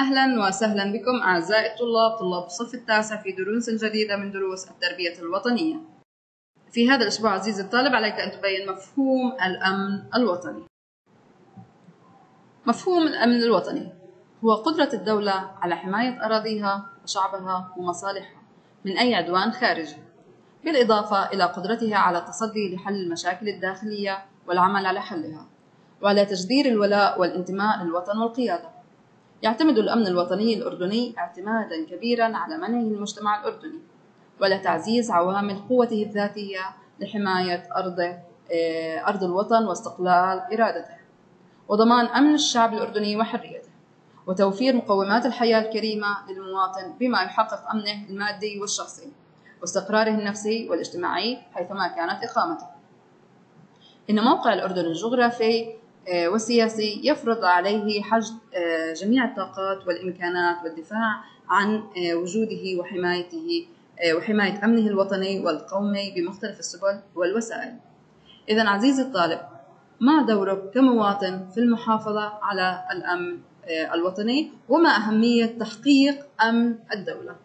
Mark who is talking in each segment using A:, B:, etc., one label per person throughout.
A: أهلا وسهلا بكم أعزائي الطلاب طلاب الصف التاسع في دروس جديدة من دروس التربية الوطنية. في هذا الأسبوع عزيزي الطالب عليك أن تبين مفهوم الأمن الوطني. مفهوم الأمن الوطني هو قدرة الدولة على حماية أراضيها وشعبها ومصالحها من أي عدوان خارجي بالإضافة إلى قدرتها على التصدي لحل المشاكل الداخلية والعمل على حلها وعلى تجدير الولاء والانتماء للوطن والقيادة. يعتمد الأمن الوطني الأردني اعتمادا كبيرا على منعه المجتمع الأردني ولا تعزيز عوامل قوته الذاتية لحماية أرضه آه، أرض الوطن واستقلال إرادته وضمان أمن الشعب الأردني وحريته وتوفير مقومات الحياة الكريمة للمواطن بما يحقق أمنه المادي والشخصي واستقراره النفسي والاجتماعي حيثما كانت إقامته. إن موقع الأردن الجغرافي والسياسي يفرض عليه حشد آه، جميع الطاقات والإمكانات والدفاع عن آه، وجوده وحمايته وحماية أمنه الوطني والقومي بمختلف السبل والوسائل. إذا عزيزي الطالب ما دورك كمواطن في المحافظة على الأمن الوطني؟ وما أهمية تحقيق أمن الدولة؟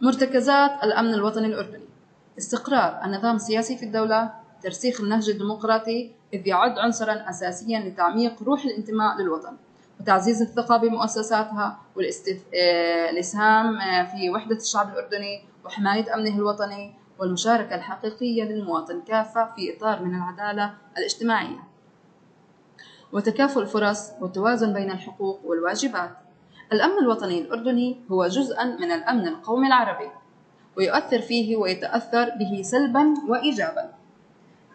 A: مرتكزات الأمن الوطني الأردني. استقرار النظام السياسي في الدولة ترسيخ النهج الديمقراطي إذ يعد عنصرا أساسيا لتعميق روح الانتماء للوطن وتعزيز الثقة بمؤسساتها والإسهام آه، في وحدة الشعب الأردني وحماية أمنه الوطني والمشاركة الحقيقية للمواطن كافة في إطار من العدالة الاجتماعية. وتكافؤ الفرص والتوازن بين الحقوق والواجبات. الأمن الوطني الأردني هو جزءا من الأمن القومي العربي ويؤثر فيه ويتأثر به سلبا وإيجابا.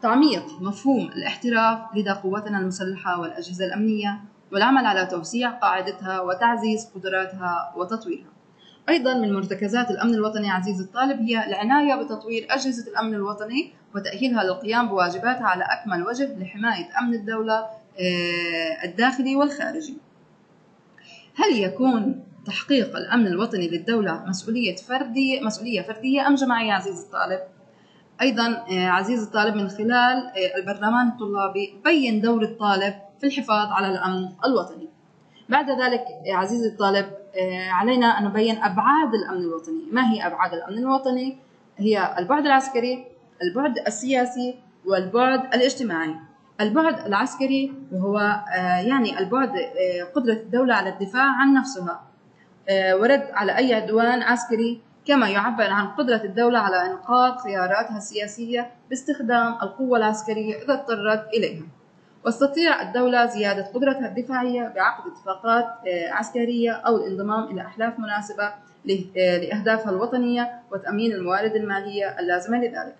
A: تعميق مفهوم الاحتراف لدى قواتنا المسلحة والأجهزة الأمنية والعمل على توسيع قاعدتها وتعزيز قدراتها وتطويرها أيضا من مرتكزات الأمن الوطني عزيزي الطالب هي العناية بتطوير أجهزة الأمن الوطني وتأهيلها للقيام بواجباتها على أكمل وجه لحماية أمن الدولة آه، الداخلي والخارجي هل يكون تحقيق الأمن الوطني للدولة مسؤولية فردية مسؤولية فردية أم جماعية عزيزي الطالب؟ أيضا آه، عزيزي الطالب من خلال آه، البرلمان الطلابي بين دور الطالب في الحفاظ على الأمن الوطني. بعد ذلك آه، عزيزي الطالب علينا أن نبين أبعاد الأمن الوطني. ما هي أبعاد الأمن الوطني؟ هي البعد العسكري البعد السياسي والبعد الاجتماعي. البعد العسكري وهو يعني البعد قدرة الدولة على الدفاع عن نفسها. ورد على أي عدوان عسكري كما يعبر عن قدرة الدولة على إنقاذ خياراتها السياسية باستخدام القوة العسكرية إذا اضطرت إليها. وتستطيع الدولة زيادة قدرتها الدفاعية بعقد اتفاقات آه، عسكرية أو الانضمام إلى أحلاف مناسبة آه، لأهدافها الوطنية وتأمين الموارد المالية اللازمة لذلك.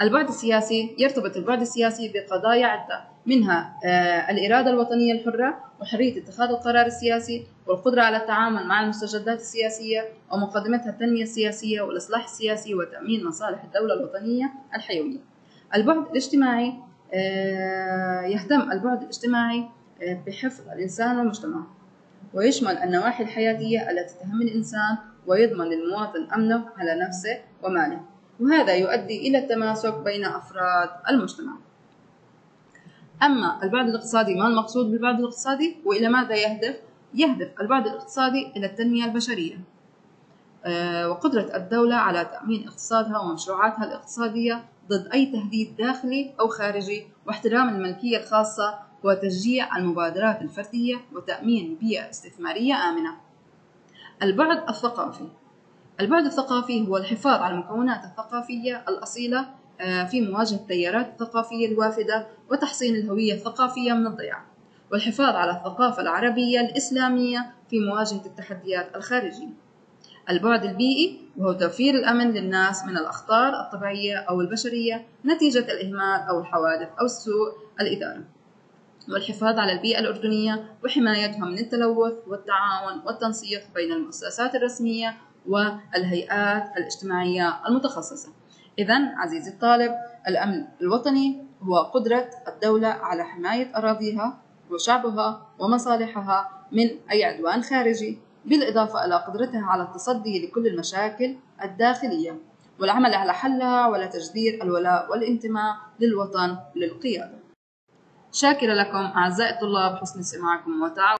A: البعد السياسي يرتبط البعد السياسي بقضايا عدة منها آه، الإرادة الوطنية الحرة وحرية اتخاذ القرار السياسي والقدرة على التعامل مع المستجدات السياسية ومقدمتها التنمية السياسية والإصلاح السياسي وتأمين مصالح الدولة الوطنية الحيوية. البعد الاجتماعي آه، يهتم البعد الاجتماعي آه، بحفظ الإنسان والمجتمع. ويشمل النواحي الحياتية التي تهم الإنسان ويضمن للمواطن أمنه على نفسه وماله. وهذا يؤدي إلى التماسك بين أفراد المجتمع. أما البعد الاقتصادي ما المقصود بالبعد الاقتصادي؟ وإلى ماذا يهدف؟ يهدف البعد الاقتصادي إلى التنمية البشرية. آه، وقدرة الدولة على تأمين اقتصادها ومشروعاتها الاقتصادية ضد أي تهديد داخلي أو خارجي واحترام الملكية الخاصة وتشجيع المبادرات الفردية وتأمين بيئة استثمارية آمنة. البعد الثقافي. البعد الثقافي هو الحفاظ على المكونات الثقافية الأصيلة آه، في مواجهة التيارات الثقافية الوافدة وتحصين الهوية الثقافية من الضياع. والحفاظ على الثقافة العربية الإسلامية في مواجهة التحديات الخارجية. البعد البيئي وهو توفير الأمن للناس من الأخطار الطبيعية أو البشرية نتيجة الإهمال أو الحوادث أو سوء الإدارة. والحفاظ على البيئة الأردنية وحمايتها من التلوث والتعاون والتنسيق بين المؤسسات الرسمية والهيئات الاجتماعية المتخصصة. إذا عزيزي الطالب الأمن الوطني هو قدرة الدولة على حماية أراضيها وشعبها ومصالحها من أي عدوان خارجي بالإضافة إلى قدرتها على التصدي لكل المشاكل الداخلية والعمل على حلها ولا تجدير الولاء والانتماء للوطن للقيادة. شاكرة لكم أعزائي الطلاب حسن استماعكم وتعاون.